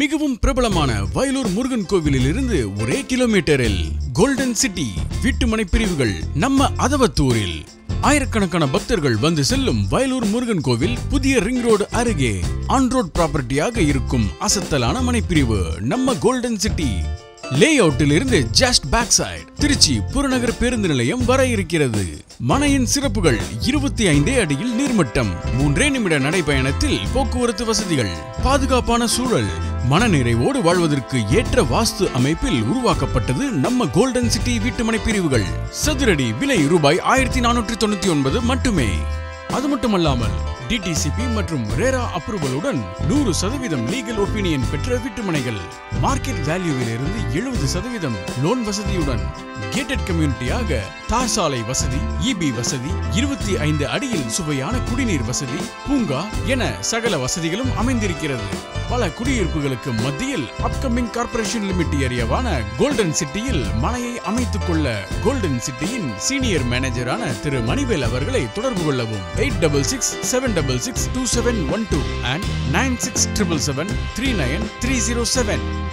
மிகவும் பிரபலமான வயலூர் முருகன் கோவிலில் இருந்து ஒரே கிலோமீட்டரில் கோல்டன் சிட்டி வீட்டுமனை பிரிவுகள் நம்ம அதவத்தூரில். ஆயிரக்கணக்கான பக்தர்கள் வந்து செல்லும் வயலூர் முருகன் கோவில் புதிய ரிங் ரோடு அருகே. ஆன் ரோட் ப்ராப்பர்ட்டியாக இருக்கும் அசத்தலான மனைப்பிரிவு நம்ம கோல்டன் சிட்டி லே அவுட்டில் இருந்து ஜஸ்ட் பேக் சைடு திருச்சி புறநகர் பேருந்து நிலையம் வர இருக்கிறது. மனையின் சிறப்புகள் இருபத்தி ஐந்தே அடியில் நீர்மட்டம். மூன்றே நிமிட நடைபயணத்தில் போக்குவரத்து வசதிகள் பாதுகாப்பான சூழல் மனநிறைவோடு வாழ்வதற்கு ஏற்ற வாஸ்து அமைப்பில் உருவாக்கப்பட்டது நம்ம கோல்டன் சிட்டி வீட்டுமனை பிரிவுகள். சதுரடி விலை ரூபாய் ஆயிரத்தி நானூற்றி தொண்ணூத்தி ஒன்பது மட்டுமே. அது மட்டுமல்லாமல் டிடிசிபி மற்றும் ரேரா அப்ரூவலுடன் நூறு சதவீதம் லீகல் ஒப்பீனியன் பெற்ற வீட்டுமனைகள். மார்க்கெட் வேல்யூவில் இருந்து எழுபது சதவீதம் லோன் வசதியுடன். கேட்டட் கம்யூனிட்டியாக தார் சாலை வசதி இபி வசதி இருபத்தி ஐந்து அடியில் சுவையான குடிநீர் வசதி பூங்கா என சகல வசதிகளும் அமைந்திருக்கிறது. பல குடியிருப்புகளுக்கு மத்தியில் அப்கமிங் கார்பரேஷன் லிமிட் ஏரியாவான கோல்டன் சிட்டியில் மனையை அமைத்துக் கொள்ள கோல்டன் சிட்டியின் சீனியர் மேனேஜரான திரு மணிவேல் அவர்களை தொடர்பு கொள்ளவும். Eight double six seven Double six two seven one two and 96777393707.